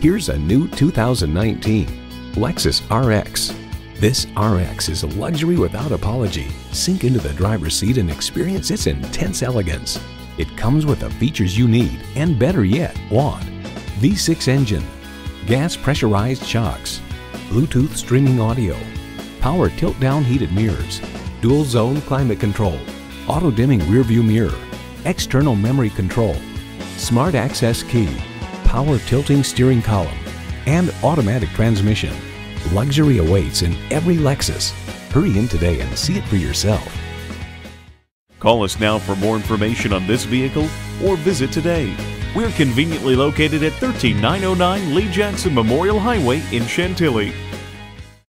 Here's a new 2019 Lexus RX. This RX is a luxury without apology. Sink into the driver's seat and experience its intense elegance. It comes with the features you need and better yet, want. V6 engine, gas pressurized shocks, Bluetooth streaming audio, power tilt-down heated mirrors, dual zone climate control, auto dimming rearview mirror, external memory control, smart access key, power tilting steering column, and automatic transmission. Luxury awaits in every Lexus. Hurry in today and see it for yourself. Call us now for more information on this vehicle or visit today. We're conveniently located at 13909 Lee Jackson Memorial Highway in Chantilly.